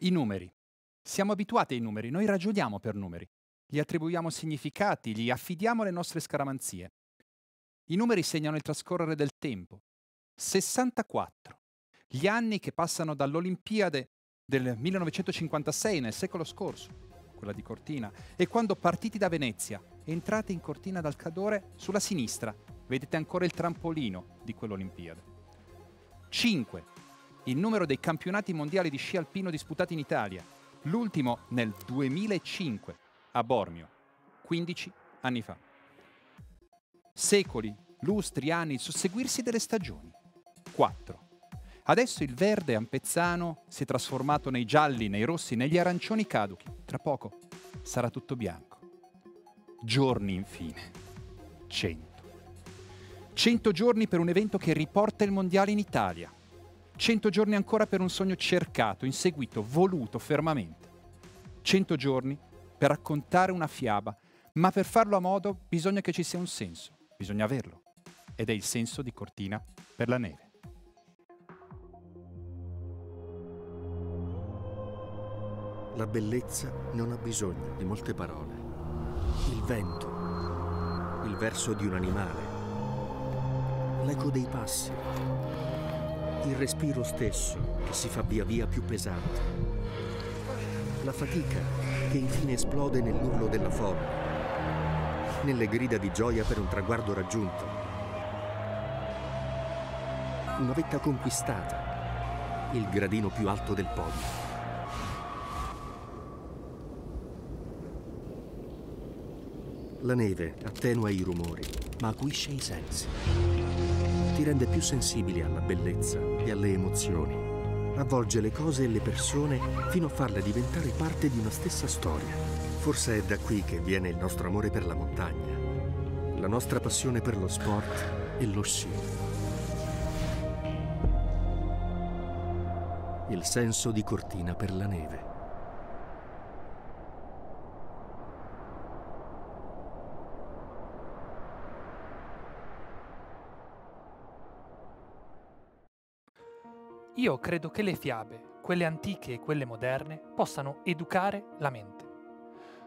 I numeri. Siamo abituati ai numeri, noi ragioniamo per numeri, gli attribuiamo significati, gli affidiamo le nostre scaramanzie. I numeri segnano il trascorrere del tempo. 64. Gli anni che passano dall'Olimpiade del 1956 nel secolo scorso, quella di Cortina, e quando partiti da Venezia, entrate in Cortina dal Cadore sulla sinistra, vedete ancora il trampolino di quell'Olimpiade. 5. Il numero dei campionati mondiali di sci alpino disputati in Italia, l'ultimo nel 2005 a Bormio, 15 anni fa. Secoli, lustri, anni, il susseguirsi delle stagioni. 4. Adesso il verde ampezzano si è trasformato nei gialli, nei rossi, negli arancioni caduchi. Tra poco sarà tutto bianco. Giorni infine. 100. 100 giorni per un evento che riporta il mondiale in Italia. 100 giorni ancora per un sogno cercato, inseguito, voluto fermamente. 100 giorni per raccontare una fiaba, ma per farlo a modo bisogna che ci sia un senso, bisogna averlo. Ed è il senso di Cortina per la neve. La bellezza non ha bisogno di molte parole. Il vento, il verso di un animale, l'eco dei passi, il respiro stesso che si fa via via più pesante, la fatica che infine esplode nell'urlo della folla, nelle grida di gioia per un traguardo raggiunto, una vetta conquistata, il gradino più alto del podio. La neve attenua i rumori, ma acuisce i sensi. Ti rende più sensibile alla bellezza e alle emozioni. Avvolge le cose e le persone fino a farle diventare parte di una stessa storia. Forse è da qui che viene il nostro amore per la montagna, la nostra passione per lo sport e lo sci. Il senso di Cortina per la neve. Io credo che le fiabe, quelle antiche e quelle moderne, possano educare la mente.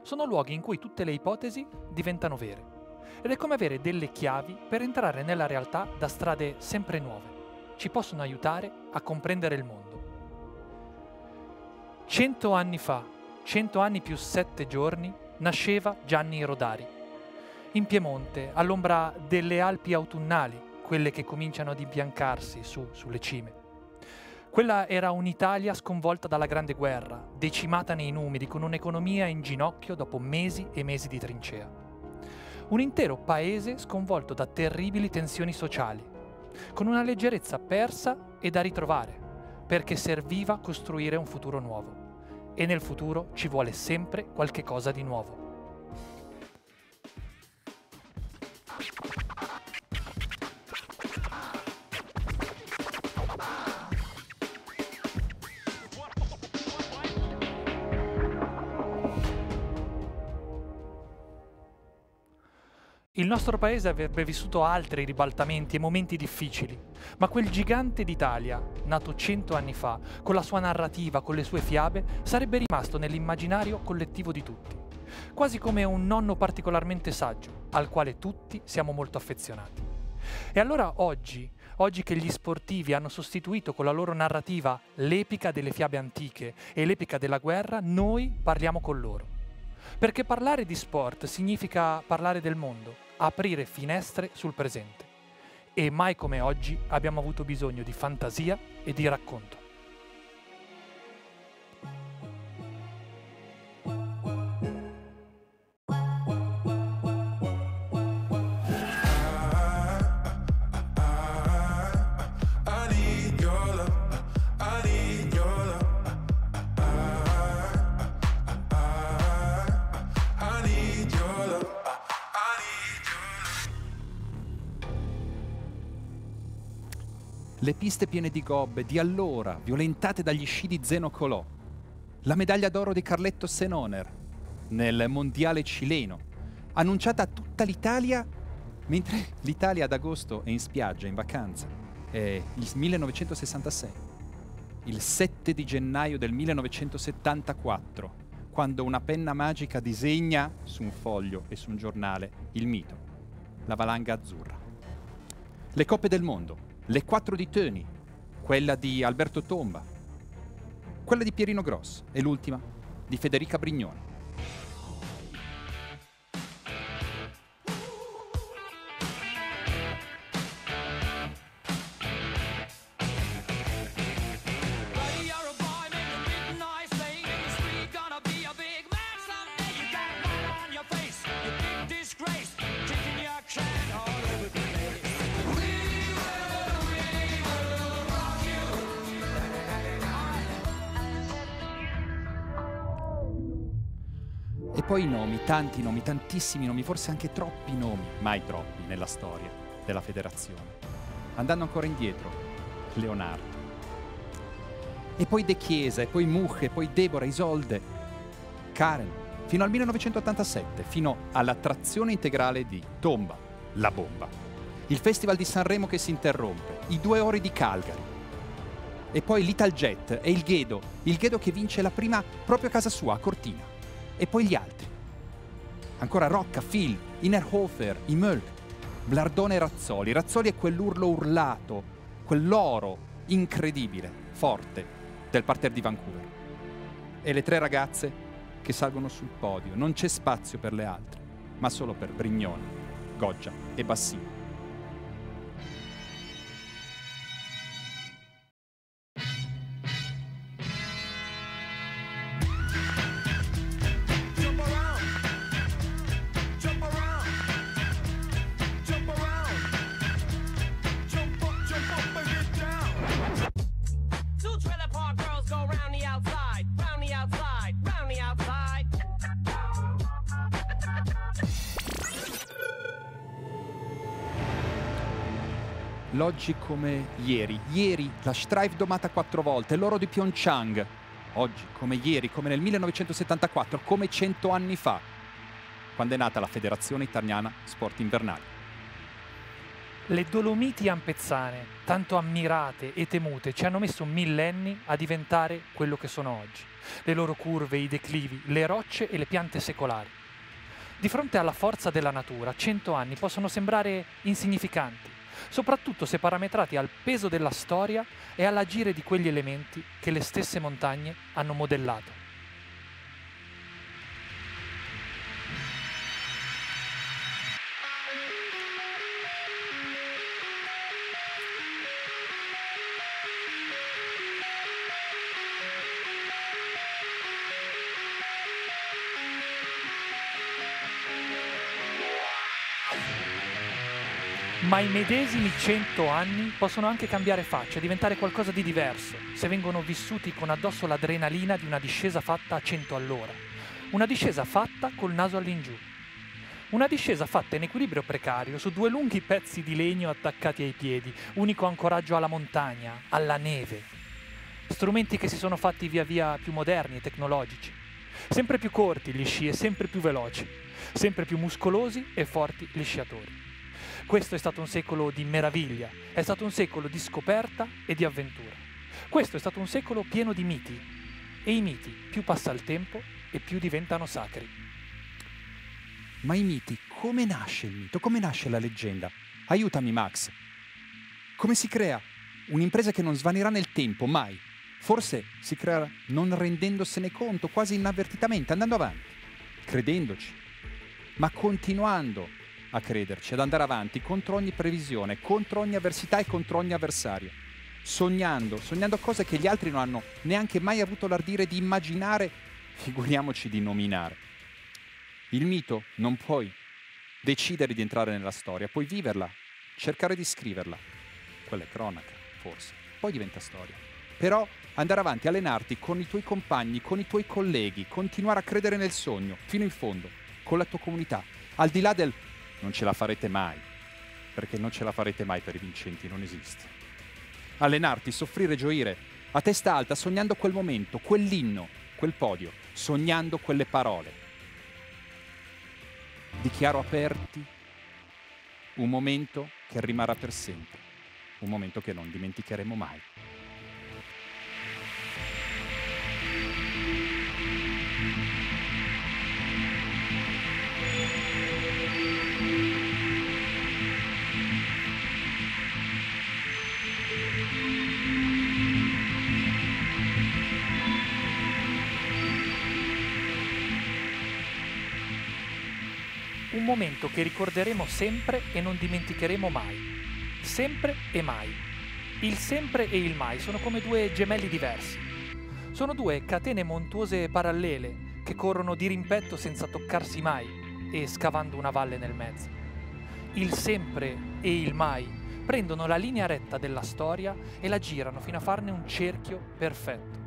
Sono luoghi in cui tutte le ipotesi diventano vere. Ed è come avere delle chiavi per entrare nella realtà da strade sempre nuove. Ci possono aiutare a comprendere il mondo. Cento anni fa, cento anni più sette giorni, nasceva Gianni Rodari. In Piemonte, all'ombra delle Alpi autunnali, quelle che cominciano ad imbiancarsi su, sulle cime. Quella era un'Italia sconvolta dalla Grande Guerra, decimata nei numeri, con un'economia in ginocchio dopo mesi e mesi di trincea. Un intero paese sconvolto da terribili tensioni sociali, con una leggerezza persa e da ritrovare, perché serviva costruire un futuro nuovo. E nel futuro ci vuole sempre qualche cosa di nuovo. Il nostro paese avrebbe vissuto altri ribaltamenti e momenti difficili, ma quel gigante d'Italia, nato cento anni fa, con la sua narrativa, con le sue fiabe, sarebbe rimasto nell'immaginario collettivo di tutti, quasi come un nonno particolarmente saggio, al quale tutti siamo molto affezionati. E allora oggi, oggi che gli sportivi hanno sostituito con la loro narrativa l'epica delle fiabe antiche e l'epica della guerra, noi parliamo con loro perché parlare di sport significa parlare del mondo, aprire finestre sul presente. E mai come oggi abbiamo avuto bisogno di fantasia e di racconto. Le piste piene di gobbe di allora, violentate dagli sci di Zeno Colò, la medaglia d'oro di Carletto Senoner nel mondiale cileno, annunciata a tutta l'Italia mentre l'Italia ad agosto è in spiaggia, in vacanza, è il 1966. il 7 di gennaio del 1974, quando una penna magica disegna su un foglio e su un giornale il mito, la valanga azzurra. Le coppe del mondo, le quattro di Tony, quella di Alberto Tomba, quella di Pierino Gross e l'ultima di Federica Brignone. Poi i nomi, tanti nomi, tantissimi nomi, forse anche troppi nomi, mai troppi nella storia della federazione. Andando ancora indietro, Leonardo. E poi De Chiesa, e poi Muche, poi Deborah, Isolde, Karen, fino al 1987, fino all'attrazione integrale di Tomba, la bomba. Il Festival di Sanremo che si interrompe, i due ore di Calgary. E poi l'Italjet e il Ghedo, il Ghedo che vince la prima proprio a casa sua, a Cortina. E poi gli altri. Ancora Rocca, Phil, Innerhofer, i Mölk, Blardone e Razzoli. Razzoli è quell'urlo urlato, quell'oro incredibile, forte del parterre di Vancouver. E le tre ragazze che salgono sul podio. Non c'è spazio per le altre, ma solo per Brignone, Goggia e Bassino. L'oggi come ieri. Ieri la Strive domata quattro volte, l'oro di Pyeongchang. Oggi come ieri, come nel 1974, come cento anni fa, quando è nata la Federazione Italiana Sport Invernali. Le Dolomiti ampezzane, tanto ammirate e temute, ci hanno messo millenni a diventare quello che sono oggi. Le loro curve, i declivi, le rocce e le piante secolari. Di fronte alla forza della natura, cento anni possono sembrare insignificanti, soprattutto se parametrati al peso della storia e all'agire di quegli elementi che le stesse montagne hanno modellato. Ma i medesimi cento anni possono anche cambiare faccia, diventare qualcosa di diverso, se vengono vissuti con addosso l'adrenalina di una discesa fatta a 100 all'ora. Una discesa fatta col naso all'ingiù. Una discesa fatta in equilibrio precario su due lunghi pezzi di legno attaccati ai piedi, unico ancoraggio alla montagna, alla neve. Strumenti che si sono fatti via via più moderni e tecnologici. Sempre più corti gli sci e sempre più veloci, sempre più muscolosi e forti gli sciatori. Questo è stato un secolo di meraviglia, è stato un secolo di scoperta e di avventura. Questo è stato un secolo pieno di miti e i miti più passa il tempo e più diventano sacri. Ma i miti, come nasce il mito? Come nasce la leggenda? Aiutami Max. Come si crea un'impresa che non svanirà nel tempo, mai? Forse si crea non rendendosene conto, quasi inavvertitamente, andando avanti, credendoci, ma continuando a crederci, ad andare avanti contro ogni previsione, contro ogni avversità e contro ogni avversario. Sognando, sognando cose che gli altri non hanno neanche mai avuto l'ardire di immaginare, figuriamoci di nominare. Il mito non puoi decidere di entrare nella storia, puoi viverla, cercare di scriverla. Quella è cronaca, forse. Poi diventa storia. Però andare avanti, allenarti con i tuoi compagni, con i tuoi colleghi, continuare a credere nel sogno, fino in fondo, con la tua comunità, al di là del non ce la farete mai, perché non ce la farete mai per i vincenti, non esiste. Allenarti, soffrire, gioire, a testa alta, sognando quel momento, quell'inno, quel podio, sognando quelle parole. Dichiaro aperti un momento che rimarrà per sempre, un momento che non dimenticheremo mai. Momento che ricorderemo sempre e non dimenticheremo mai. Sempre e mai. Il sempre e il mai sono come due gemelli diversi. Sono due catene montuose parallele che corrono di rimpetto senza toccarsi mai e scavando una valle nel mezzo. Il sempre e il mai prendono la linea retta della storia e la girano fino a farne un cerchio perfetto.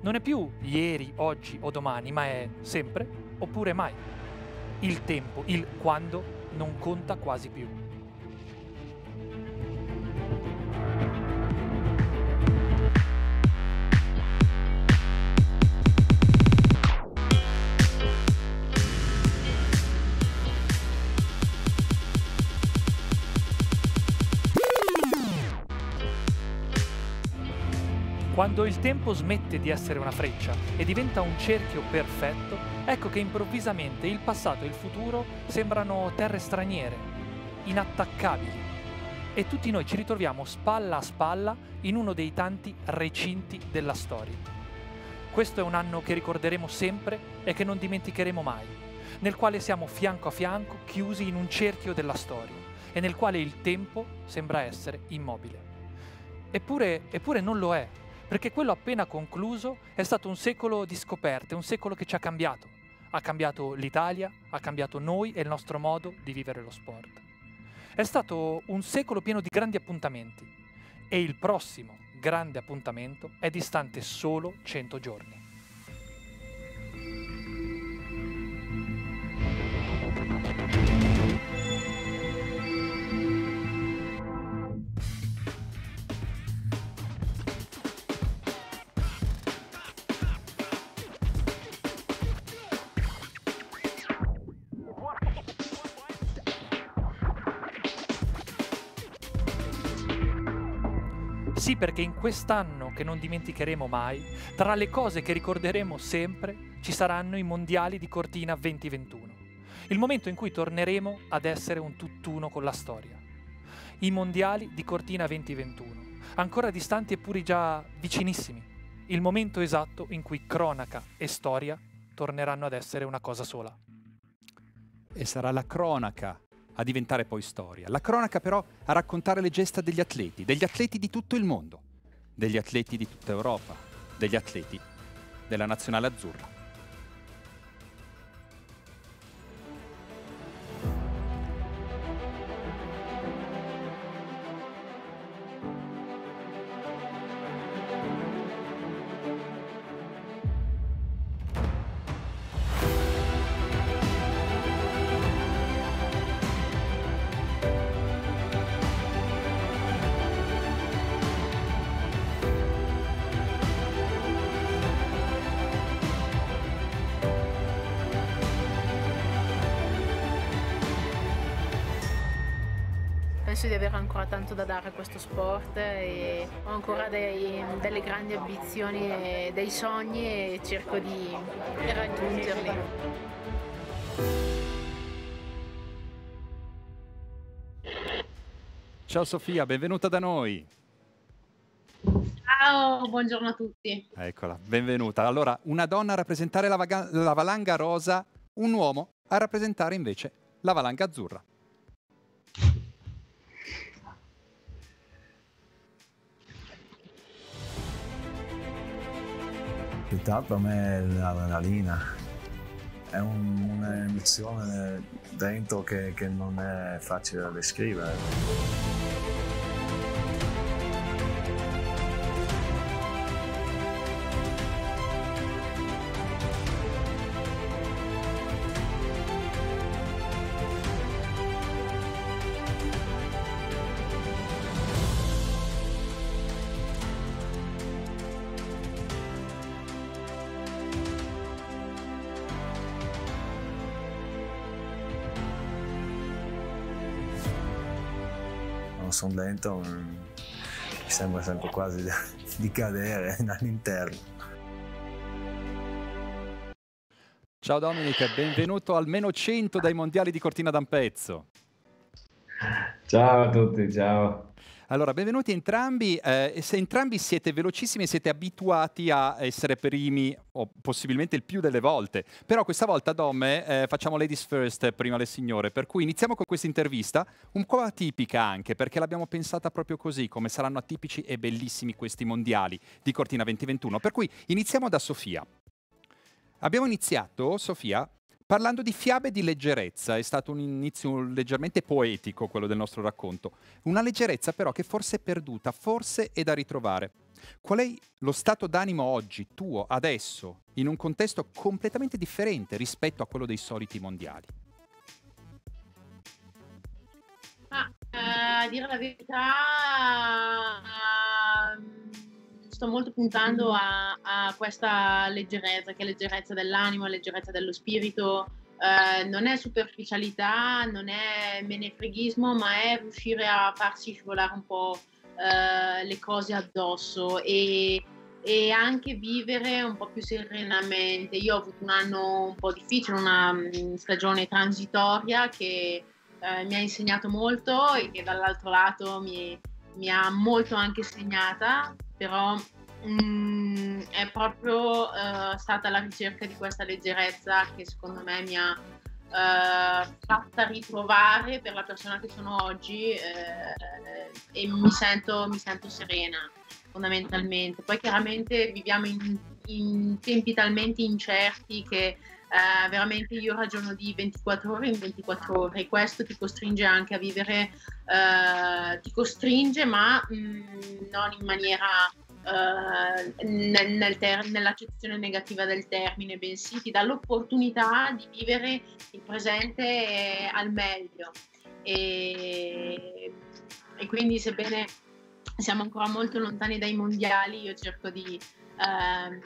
Non è più ieri, oggi o domani, ma è sempre oppure mai. Il tempo, il quando, non conta quasi più. Quando il tempo smette di essere una freccia e diventa un cerchio perfetto, ecco che improvvisamente il passato e il futuro sembrano terre straniere, inattaccabili. E tutti noi ci ritroviamo spalla a spalla in uno dei tanti recinti della storia. Questo è un anno che ricorderemo sempre e che non dimenticheremo mai, nel quale siamo fianco a fianco chiusi in un cerchio della storia e nel quale il tempo sembra essere immobile. Eppure, eppure non lo è, perché quello appena concluso è stato un secolo di scoperte, un secolo che ci ha cambiato. Ha cambiato l'Italia, ha cambiato noi e il nostro modo di vivere lo sport. È stato un secolo pieno di grandi appuntamenti e il prossimo grande appuntamento è distante solo 100 giorni. Sì, perché in quest'anno che non dimenticheremo mai, tra le cose che ricorderemo sempre, ci saranno i mondiali di Cortina 2021. Il momento in cui torneremo ad essere un tutt'uno con la storia. I mondiali di Cortina 2021, ancora distanti eppure già vicinissimi. Il momento esatto in cui cronaca e storia torneranno ad essere una cosa sola. E sarà la cronaca a diventare poi storia. La cronaca però a raccontare le gesta degli atleti, degli atleti di tutto il mondo, degli atleti di tutta Europa, degli atleti della nazionale azzurra. Tanto da dare a questo sport e ho ancora dei- delle grandi ambizioni e dei sogni e cerco di raggiungerli. Ciao Sofia, benvenuta da noi. Ciao, buongiorno a tutti. Eccola, benvenuta. Allora, una donna a rappresentare la, vaga- la valanga rosa, un uomo a rappresentare invece la valanga azzurra. Città per me è l'adrenalina, è un- un'emozione dentro che, che non è facile da descrivere. Sono dentro mm, mi sembra sempre quasi di- cadere all'interno. Ciao Dominic e benvenuto al meno 100 dai mondiali di Cortina d'Ampezzo. Ciao a tutti, ciao. Allora, benvenuti entrambi. Eh, se entrambi siete velocissimi e siete abituati a essere primi, o possibilmente il più delle volte. Però questa volta, Domme, eh, facciamo ladies first prima le signore. Per cui iniziamo con questa intervista, un po' atipica anche, perché l'abbiamo pensata proprio così, come saranno atipici e bellissimi questi mondiali di Cortina 2021. Per cui iniziamo da Sofia. Abbiamo iniziato, Sofia, parlando di fiabe di leggerezza. È stato un inizio leggermente poetico quello del nostro racconto. Una leggerezza però che forse è perduta, forse è da ritrovare. Qual è lo stato d'animo oggi, tuo, adesso, in un contesto completamente differente rispetto a quello dei soliti mondiali? Ma eh, a dire la verità, sto molto puntando a, a questa leggerezza, che è leggerezza dell'animo, leggerezza dello spirito. Eh, non è superficialità, non è menefreghismo, ma è riuscire a farsi scivolare un po' eh, le cose addosso e, e anche vivere un po' più serenamente. Io ho avuto un anno un po' difficile, una mm, stagione transitoria che eh, mi ha insegnato molto e che dall'altro lato mi, mi ha molto anche segnata, però mm, è proprio eh, stata la ricerca di questa leggerezza che secondo me mi ha eh, fatta ritrovare per la persona che sono oggi eh, e mi sento, mi sento serena fondamentalmente. Poi chiaramente viviamo in, in tempi talmente incerti che eh, veramente io ragiono di 24 ore in 24 ore e questo ti costringe anche a vivere, eh, ti costringe ma mh, non in maniera eh, nel, nel ter- nell'accezione negativa del termine, bensì ti dà l'opportunità di vivere il presente al meglio. E, e quindi sebbene siamo ancora molto lontani dai mondiali, io cerco di, ehm,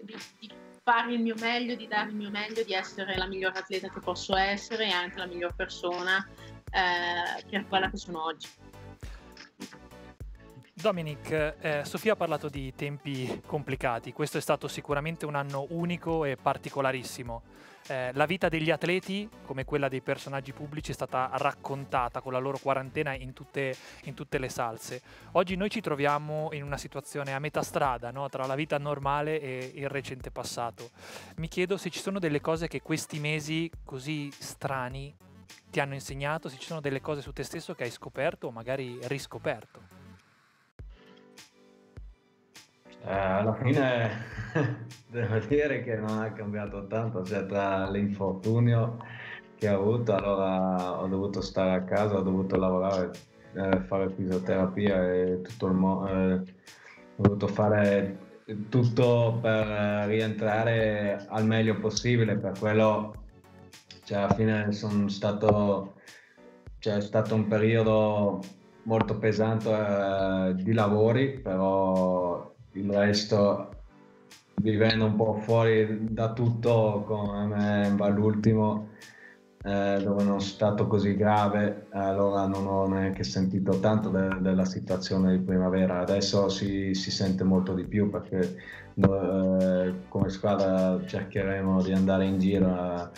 di, di fare il mio meglio, di dare il mio meglio, di essere la miglior atleta che posso essere e anche la miglior persona eh, per quella che sono oggi. Dominic, eh, Sofia ha parlato di tempi complicati, questo è stato sicuramente un anno unico e particolarissimo. Eh, la vita degli atleti, come quella dei personaggi pubblici, è stata raccontata con la loro quarantena in tutte, in tutte le salse. Oggi noi ci troviamo in una situazione a metà strada no? tra la vita normale e il recente passato. Mi chiedo se ci sono delle cose che questi mesi così strani ti hanno insegnato, se ci sono delle cose su te stesso che hai scoperto o magari riscoperto. Eh, alla fine devo dire che non ha cambiato tanto, cioè tra l'infortunio che ho avuto, allora ho dovuto stare a casa, ho dovuto lavorare, eh, fare fisioterapia e tutto il mondo, eh, ho dovuto fare tutto per rientrare al meglio possibile, per quello cioè, alla fine sono stato, cioè, è stato un periodo molto pesante eh, di lavori, però il resto vivendo un po' fuori da tutto come me all'ultimo eh, dove non è stato così grave allora non ho neanche sentito tanto de- della situazione di primavera. Adesso si, si sente molto di più perché eh, come squadra cercheremo di andare in giro a,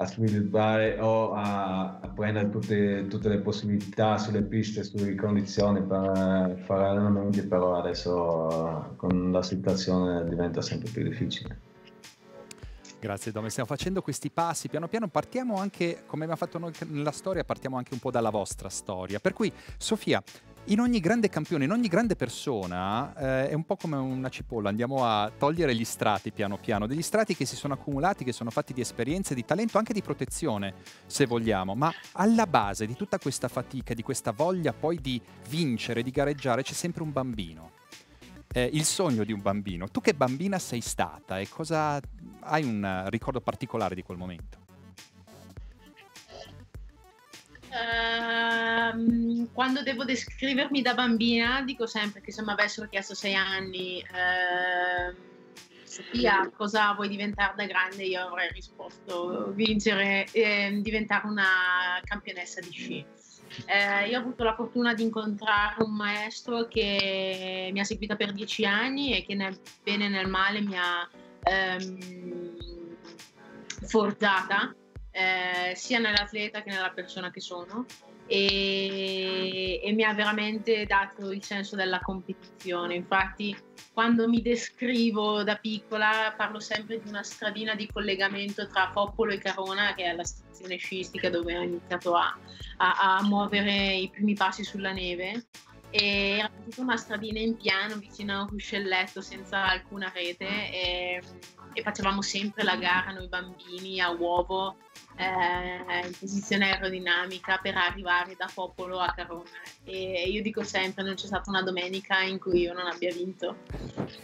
a sviluppare o a, a prendere tutte, tutte, le possibilità sulle piste, sulle condizioni per fare allenamenti, però adesso con la situazione diventa sempre più difficile. Grazie Dome, stiamo facendo questi passi piano piano, partiamo anche, come abbiamo fatto noi nella storia, partiamo anche un po' dalla vostra storia. Per cui, Sofia, in ogni grande campione, in ogni grande persona eh, è un po' come una cipolla, andiamo a togliere gli strati piano piano, degli strati che si sono accumulati, che sono fatti di esperienze, di talento, anche di protezione, se vogliamo, ma alla base di tutta questa fatica, di questa voglia poi di vincere, di gareggiare, c'è sempre un bambino. Eh, il sogno di un bambino. Tu che bambina sei stata e cosa hai un ricordo particolare di quel momento? Uh, quando devo descrivermi da bambina, dico sempre che se mi avessero chiesto sei anni, uh, Sofia, cosa vuoi diventare da grande? Io avrei risposto vincere, eh, diventare una campionessa di sci. Eh, io ho avuto la fortuna di incontrare un maestro che mi ha seguita per dieci anni e che nel bene e nel male mi ha ehm, forgiata eh, sia nell'atleta che nella persona che sono e, e mi ha veramente dato il senso della competizione. Infatti, quando mi descrivo da piccola, parlo sempre di una stradina di collegamento tra Poppolo e Carona, che è la stazione sciistica dove ho iniziato a, a- a muovere i primi passi sulla neve. E era tutta una stradina in piano vicino a un ruscelletto senza alcuna rete e, e facevamo sempre la gara noi bambini a uovo eh, in posizione aerodinamica per arrivare da Popolo a Carona. E io dico sempre non c'è stata una domenica in cui io non abbia vinto.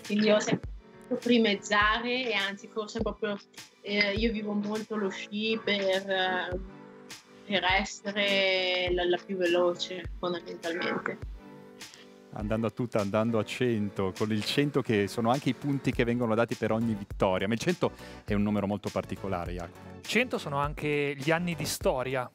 Quindi ho sempre primeggiare e anzi forse proprio eh, io vivo molto lo sci per, eh, per essere la, la più veloce fondamentalmente andando a tutta, andando a 100, con il 100 che sono anche i punti che vengono dati per ogni vittoria. Ma il 100 è un numero molto particolare, Jacopo. 100 sono anche gli anni di storia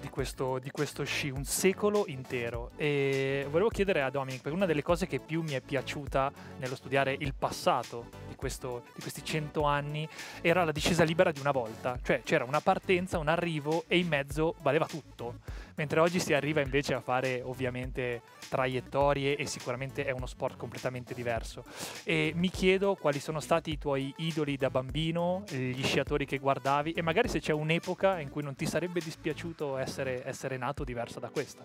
di questo, di questo sci, un secolo intero. E volevo chiedere a Dominic, perché una delle cose che più mi è piaciuta nello studiare il passato questo- di questi 100 anni era la discesa libera di una volta, cioè c'era una partenza, un arrivo e in mezzo valeva tutto, mentre oggi si arriva invece a fare ovviamente traiettorie e sicuramente è uno sport completamente diverso. E mi chiedo quali sono stati i tuoi idoli da bambino, gli sciatori che guardavi e magari se c'è un'epoca in cui non ti sarebbe dispiaciuto essere, essere nato diversa da questa.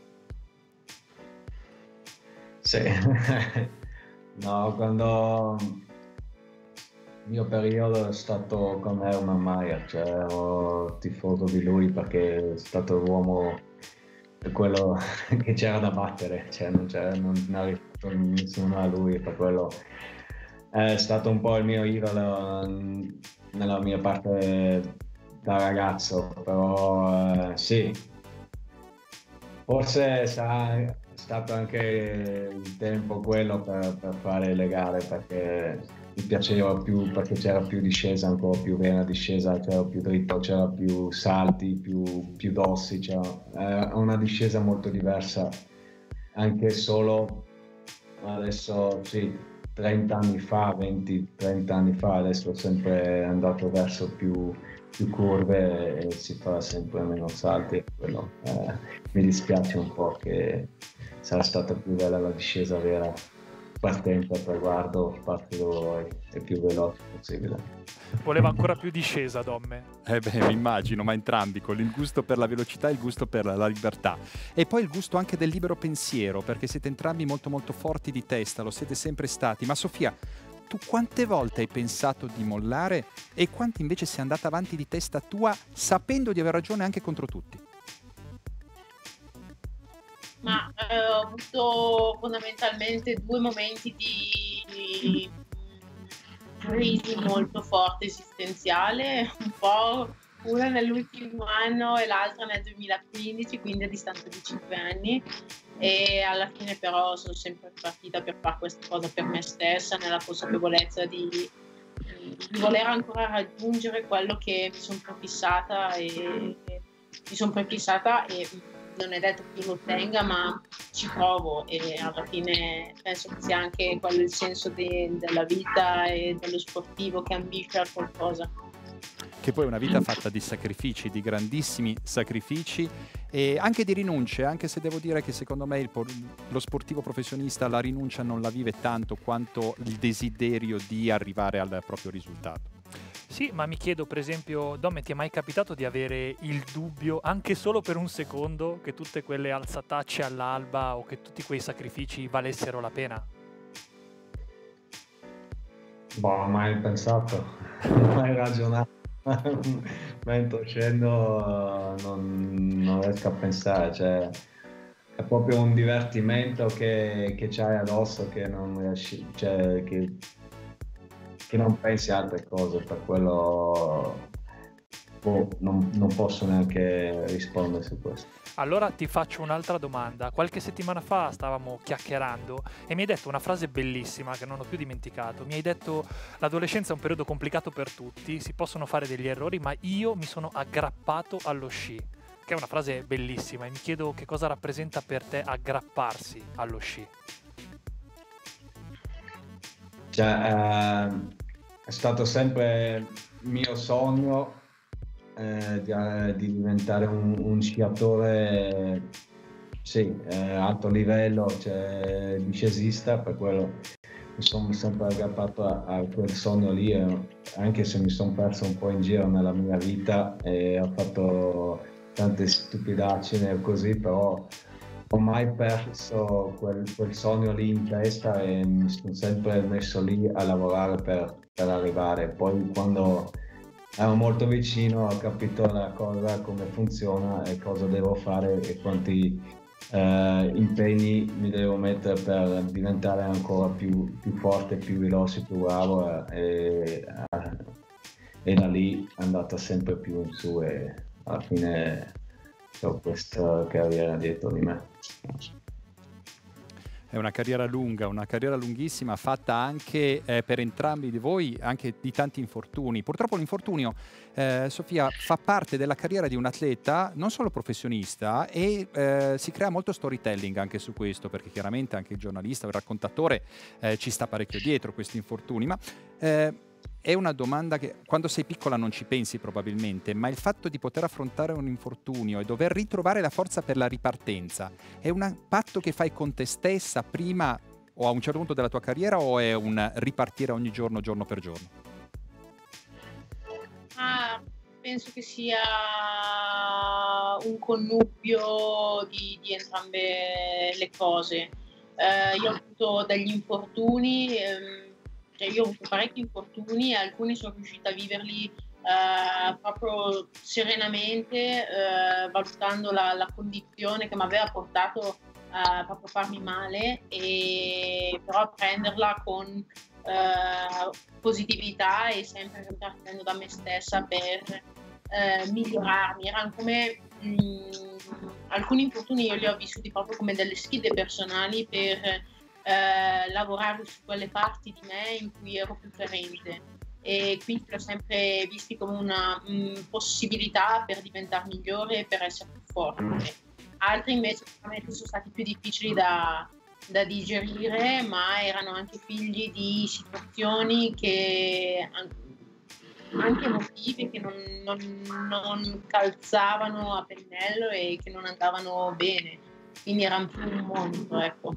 Sì, no, quando mio periodo è stato con Herman Mayer, cioè ero tifoso di lui perché è stato l'uomo, quello che c'era da battere, cioè non, c'era, non, non nessuno a lui, per quello è stato un po' il mio idolo mm, nella mia parte da ragazzo, però eh, sì, forse sarà stato anche il tempo quello per, per fare le gare perché mi piaceva più perché c'era più discesa, ancora più vera discesa, c'era più dritto, c'era più salti, più, più dossi, c'era era una discesa molto diversa anche solo adesso sì, 30 anni fa, 20-30 anni fa, adesso è sempre andato verso più, più curve e si fa sempre meno salti. Quello, eh, mi dispiace un po' che sarà stata più bella la discesa vera, partenza, traguardo, partido e più veloce possibile. Voleva ancora più discesa, Domme. Eh beh, mi immagino, ma entrambi, con il gusto per la velocità e il gusto per la libertà. E poi il gusto anche del libero pensiero, perché siete entrambi molto molto forti di testa, lo siete sempre stati. Ma Sofia, tu quante volte hai pensato di mollare e quante invece sei andata avanti di testa tua sapendo di aver ragione anche contro tutti? Ma eh, ho avuto fondamentalmente due momenti di crisi molto forte esistenziale, un po' una nell'ultimo anno e l'altra nel 2015, quindi a distanza di 5 anni. E alla fine però sono sempre partita per fare questa cosa per me stessa, nella consapevolezza di, di voler ancora raggiungere quello che mi sono prefissata e mi sono prefissata e non è detto che lo ottenga, ma ci provo e alla fine penso che sia anche quello il senso de- della vita e dello sportivo che ambisce a qualcosa. Che poi è una vita fatta di sacrifici, di grandissimi sacrifici e anche di rinunce, anche se devo dire che secondo me po- lo sportivo professionista la rinuncia non la vive tanto quanto il desiderio di arrivare al proprio risultato. Sì, ma mi chiedo per esempio, Domme, ti è mai capitato di avere il dubbio, anche solo per un secondo, che tutte quelle alzatacce all'alba o che tutti quei sacrifici valessero la pena? Boh, mai pensato, mai ragionato. Mentre scendo non, non riesco a pensare, cioè è proprio un divertimento che, che c'hai addosso che non riesci, cioè che, che non pensi a altre cose, per quello boh, non, non posso neanche rispondere su questo. Allora ti faccio un'altra domanda. Qualche settimana fa stavamo chiacchierando e mi hai detto una frase bellissima che non ho più dimenticato. Mi hai detto l'adolescenza è un periodo complicato per tutti, si possono fare degli errori, ma io mi sono aggrappato allo sci. Che è una frase bellissima e mi chiedo che cosa rappresenta per te aggrapparsi allo sci. Cioè, ehm, è stato sempre mio sogno eh, di, eh, di diventare un, un sciatore sì, eh, alto livello, cioè discesista, per quello mi sono sempre aggrappato a, a quel sogno lì, eh, anche se mi sono perso un po' in giro nella mia vita e ho fatto tante stupidaggini così, però ho mai perso quel, quel sogno lì in testa e mi sono sempre messo lì a lavorare per, per arrivare. Poi quando ero molto vicino ho capito la cosa, come funziona e cosa devo fare e quanti eh, impegni mi devo mettere per diventare ancora più, più forte, più veloce, più bravo e, e, e da lì è andata sempre più in su e alla fine ho questa carriera dietro di me. È una carriera lunga, una carriera lunghissima, fatta anche eh, per entrambi di voi, anche di tanti infortuni. Purtroppo l'infortunio, eh, Sofia, fa parte della carriera di un atleta, non solo professionista, e eh, si crea molto storytelling anche su questo, perché chiaramente anche il giornalista il raccontatore eh, ci sta parecchio dietro questi infortuni. Ma eh, è una domanda che quando sei piccola non ci pensi probabilmente, ma il fatto di poter affrontare un infortunio e dover ritrovare la forza per la ripartenza è un patto che fai con te stessa prima o a un certo punto della tua carriera o è un ripartire ogni giorno, giorno per giorno? Ah, penso che sia un connubio di, di entrambe le cose. Eh, io ho avuto degli infortuni. Ehm, cioè io ho avuto parecchi infortuni e alcuni sono riuscita a viverli eh, proprio serenamente, eh, valutando la, la, condizione che mi aveva portato a proprio farmi male, e però prenderla con eh, positività e sempre partendo da me stessa per eh, migliorarmi. Erano come mh, alcuni infortuni io li ho vissuti proprio come delle sfide personali per eh, lavorare su quelle parti di me in cui ero più ferente e quindi li ho sempre visti come una mh, possibilità per diventare migliore e per essere più forte. Altri invece sicuramente sono stati più difficili da, da digerire, ma erano anche figli di situazioni che anche emotive che non, non, non, calzavano a pennello e che non andavano bene. Quindi erano più un monito, ecco.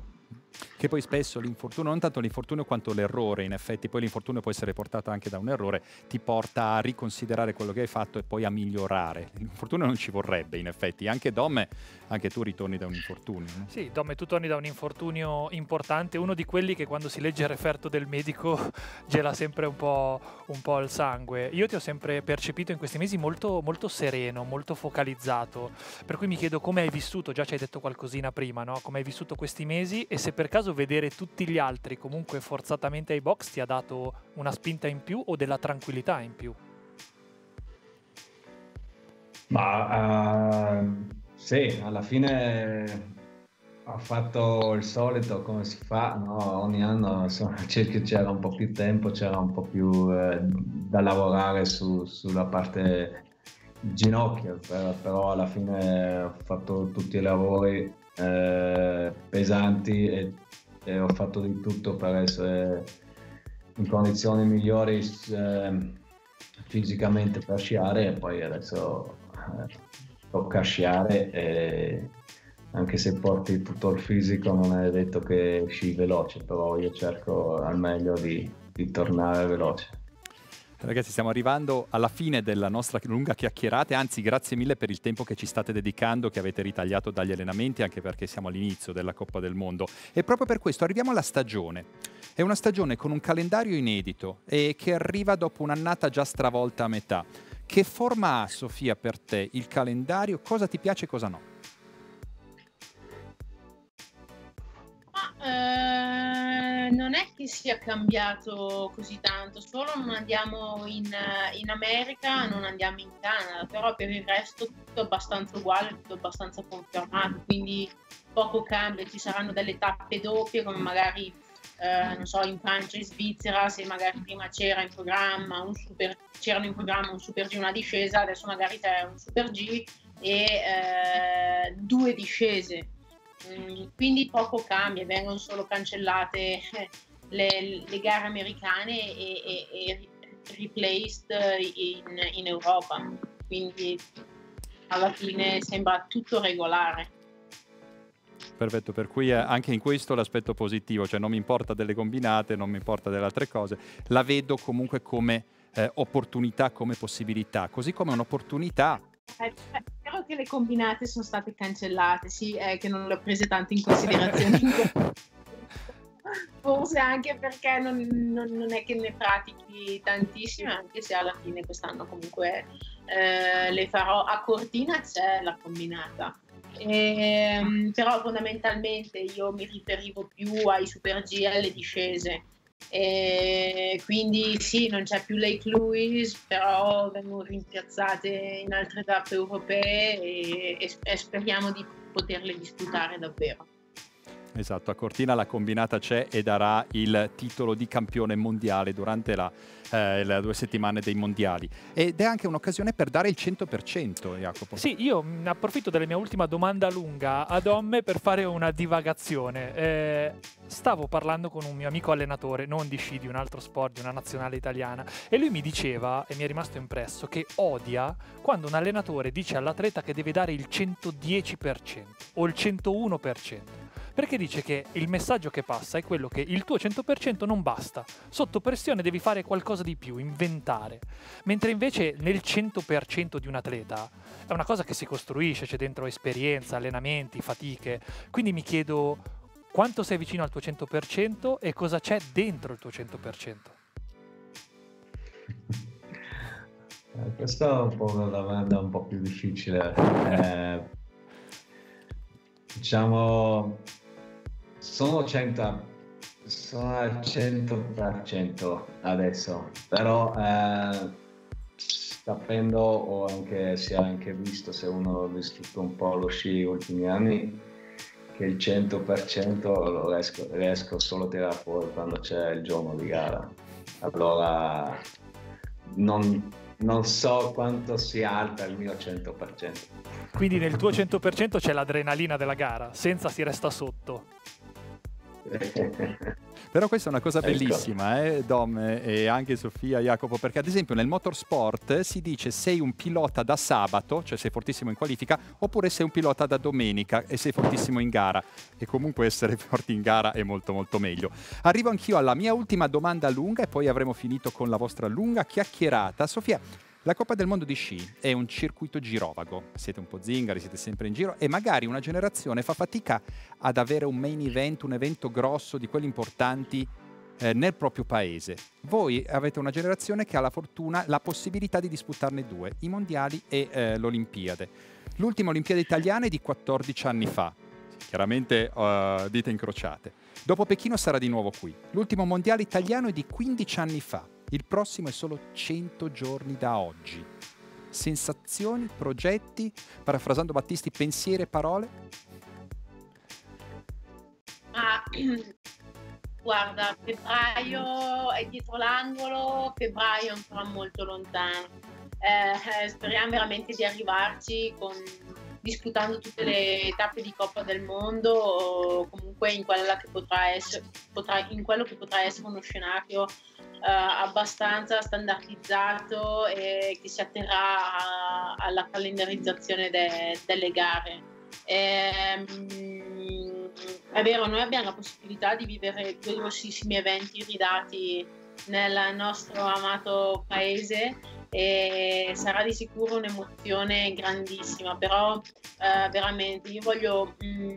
Che poi spesso l'infortunio, non tanto l'infortunio quanto l'errore, in effetti, poi l'infortunio può essere portato anche da un errore, ti porta a riconsiderare quello che hai fatto e poi a migliorare. L'infortunio non ci vorrebbe, in effetti. Anche Dom, anche tu ritorni da un infortunio. Sì, Dom, tu torni da un infortunio importante, uno di quelli che quando si legge il referto del medico gela sempre un po', un po' il sangue. Io ti ho sempre percepito in questi mesi molto, molto sereno, molto focalizzato, per cui mi chiedo come hai vissuto, già ci hai detto qualcosina prima, no? come hai vissuto questi mesi e se per caso vedere tutti gli altri comunque forzatamente ai box ti ha dato una spinta in più o della tranquillità in più? Ma uh, sì, alla fine ho fatto il solito come si fa, no? ogni anno insomma, c'era un po' più tempo, c'era un po' più eh, da lavorare su, sulla parte ginocchio, però, però alla fine ho fatto tutti i lavori eh, pesanti e, e, ho fatto di tutto per essere in condizioni migliori eh, fisicamente per sciare e poi adesso eh, tocca sciare e anche se porti tutto il fisico non è detto che sci veloce però io cerco al meglio di, di tornare veloce Ragazzi, stiamo arrivando alla fine della nostra lunga chiacchierata, anzi grazie mille per il tempo che ci state dedicando, che avete ritagliato dagli allenamenti, anche perché siamo all'inizio della Coppa del Mondo. E proprio per questo arriviamo alla stagione. È una stagione con un calendario inedito e che arriva dopo un'annata già stravolta a metà. Che forma ha, Sofia, per te il calendario? Cosa ti piace e cosa no? Eh, non è che sia cambiato così tanto, solo non andiamo in, in, America, non andiamo in Canada, però per il resto tutto abbastanza uguale, tutto abbastanza confermato, quindi poco cambia, ci saranno delle tappe doppie come magari eh, non so, in Francia e Svizzera, se magari prima c'era in programma un super, c'erano in programma un super G e una discesa, adesso magari c'è un super G e eh, due discese. Mm, quindi poco cambia, vengono solo cancellate le, le gare americane e, e, e replaced in, in, Europa. quindi alla fine sembra tutto regolare. Perfetto, per cui eh, anche in questo l'aspetto positivo, cioè non mi importa delle combinate, non mi importa delle altre cose, la vedo comunque come eh, opportunità, come possibilità, così come un'opportunità Eh, che le combinate sono state cancellate, sì, è che non le ho prese tanto in considerazione. Forse anche perché non, non- non è che ne pratichi tantissime, anche se alla fine quest'anno comunque eh, le farò. A Cortina c'è la combinata. Ehm, però fondamentalmente io mi riferivo più ai Super GL discese. E quindi sì, non c'è più Lake Louise, però vengono rimpiazzate in altre tappe europee e, e- speriamo di poterle disputare davvero. Esatto, a Cortina la combinata c'è e darà il titolo di campione mondiale durante la, eh, le due settimane dei mondiali. Ed è anche un'occasione per dare il 100%, Jacopo. Sì, io approfitto della mia ultima domanda lunga ad Omme per fare una divagazione. Eh, stavo parlando con un mio amico allenatore, non di sci, di un altro sport, di una nazionale italiana, e lui mi diceva, e mi è rimasto impresso, che odia quando un allenatore dice all'atleta che deve dare il 110% o il 101%. Perché dice che il messaggio che passa è quello che il tuo 100% non basta, sotto pressione devi fare qualcosa di più, inventare. Mentre invece nel 100% di un atleta è una cosa che si costruisce, c'è dentro esperienza, allenamenti, fatiche. Quindi mi chiedo quanto sei vicino al tuo 100% e cosa c'è dentro il tuo 100%. Eh, Questa è un po' una domanda un po' più difficile. Eh, diciamo, sono 100, sono al 100% adesso, però eh, sapendo o anche si è anche visto, se uno ha vissuto un po' lo sci negli ultimi anni, che il 100% lo riesco, riesco solo a tirare fuori quando c'è il giorno di gara. Allora non, non so quanto sia alta il mio 100%. Quindi nel tuo 100% c'è l'adrenalina della gara, senza si resta sotto. Però questa è una cosa Ecco. bellissima, eh, Dom e anche Sofia, Jacopo, perché ad esempio nel motorsport si dice sei un pilota da sabato, cioè sei fortissimo in qualifica, oppure sei un pilota da domenica e sei fortissimo in gara. E comunque essere forti in gara è molto molto meglio. Arrivo anch'io alla mia ultima domanda lunga e poi avremo finito con la vostra lunga chiacchierata. Sofia, la Coppa del Mondo di sci è un circuito girovago, siete un po' zingari, siete sempre in giro e magari una generazione fa fatica ad avere un main event, un evento grosso di quelli importanti eh, nel proprio paese. Voi avete una generazione che ha la fortuna, la possibilità di disputarne due, i mondiali e eh, l'Olimpiade. L'ultima Olimpiade italiana è di 14 anni fa, chiaramente eh, dita incrociate. Dopo Pechino sarà di nuovo qui. L'ultimo mondiale italiano è di 15 anni fa. Il prossimo è solo 100 giorni da oggi. Sensazioni, progetti, parafrasando Battisti, pensieri e parole? Ma guarda, febbraio è dietro l'angolo, febbraio è ancora molto lontano. Eh, eh, speriamo veramente di arrivarci con- disputando tutte le tappe di Coppa del Mondo o comunque in, essere, potrà- in quello che potrà essere uno scenario abbastanza standardizzato e che si atterrà a- alla calendarizzazione de- delle gare. Ehm, è vero, noi abbiamo la possibilità di vivere due grossissimi eventi ridati nel nostro amato paese e sarà di sicuro un'emozione grandissima, però eh, veramente io voglio mm,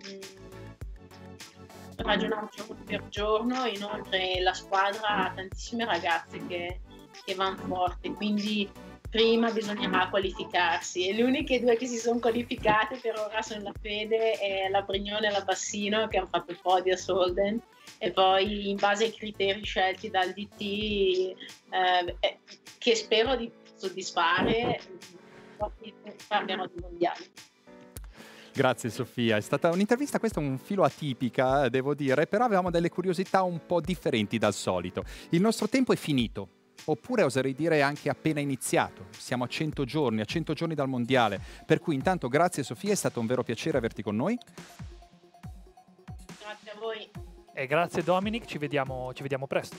ragionare giorno per giorno, inoltre la squadra ha tantissime ragazze che, che vanno forte, quindi prima bisognerà qualificarsi. E le uniche due che si sono qualificate per ora sono la Fede e la Brignone e la Bassino che hanno fatto il podio a Solden. E poi in base ai criteri scelti dal DT eh, eh, che spero di soddisfare poi parlerò di mondiali Grazie Sofia, è stata un'intervista, questa è un filo atipica, devo dire, però avevamo delle curiosità un po' differenti dal solito. Il nostro tempo è finito, oppure oserei dire anche appena iniziato. Siamo a 100 giorni, a 100 giorni dal mondiale, per cui intanto grazie Sofia, è stato un vero piacere averti con noi. grazie a voi E grazie Dominic, ci vediamo, ci vediamo presto.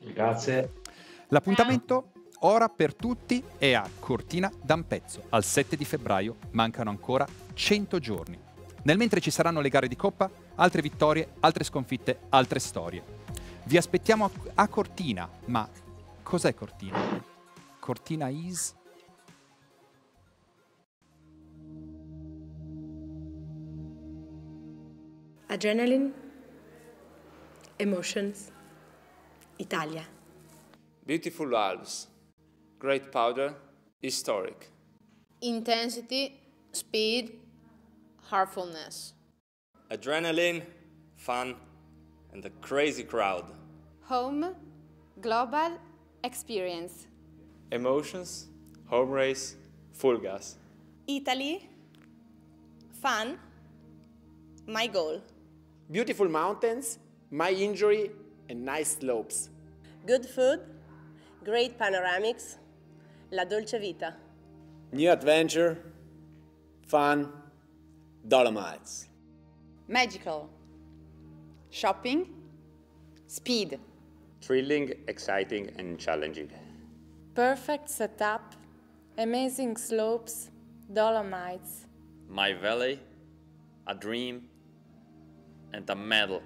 Grazie. L'appuntamento Ora per tutti è a Cortina d'Ampezzo. Al 7 di febbraio mancano ancora 100 giorni. Nel mentre ci saranno le gare di Coppa, altre vittorie, altre sconfitte, altre storie. Vi aspettiamo a- a Cortina, ma cos'è Cortina? Cortina is... Adrenaline, emotions, Italia. Beautiful Alps, great powder, historic. Intensity, speed, heartfulness. Adrenaline, fun, and a crazy crowd. Home, global, experience. Emotions, home race, full gas. Italy, fun, my goal. Beautiful mountains, my injury, and nice slopes. Good food, great panoramics, la dolce vita. New adventure, fun, Dolomites. Magical. Shopping, speed. Thrilling, exciting, and challenging. Perfect setup, amazing slopes, Dolomites. My valley, a dream, and a medal.